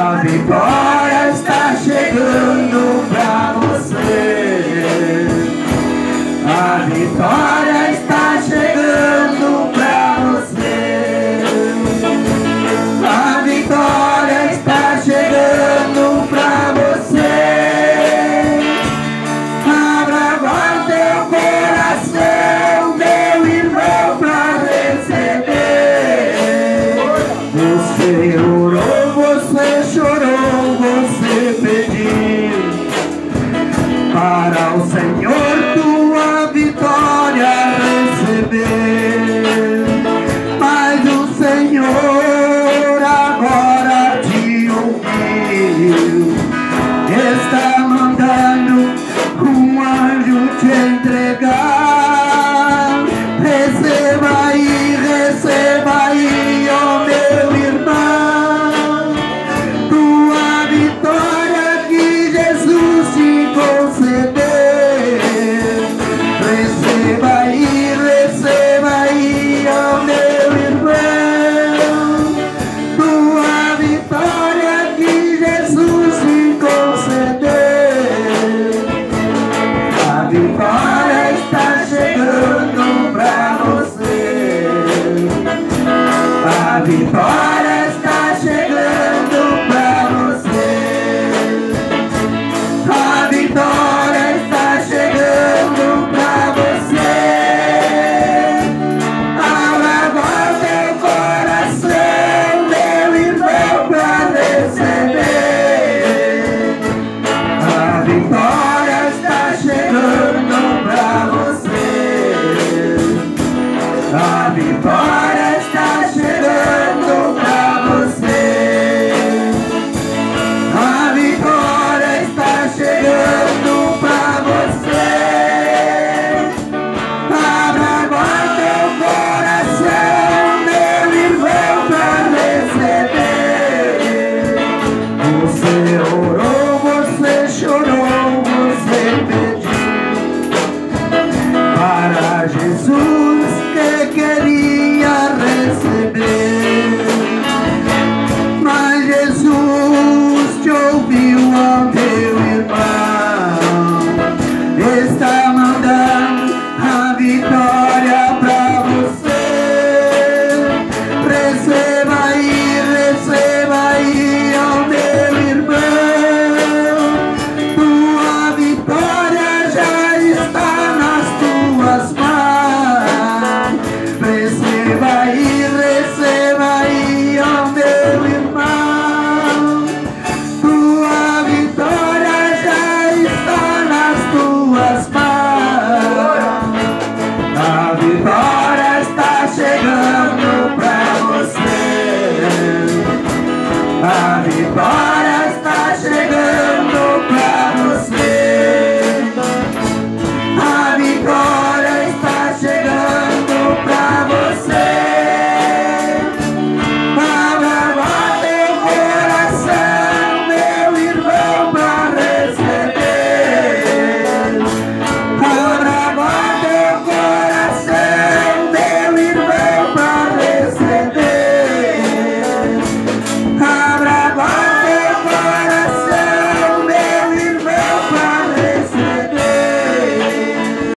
A vitória está chegando pra você. A vitória para o Senhor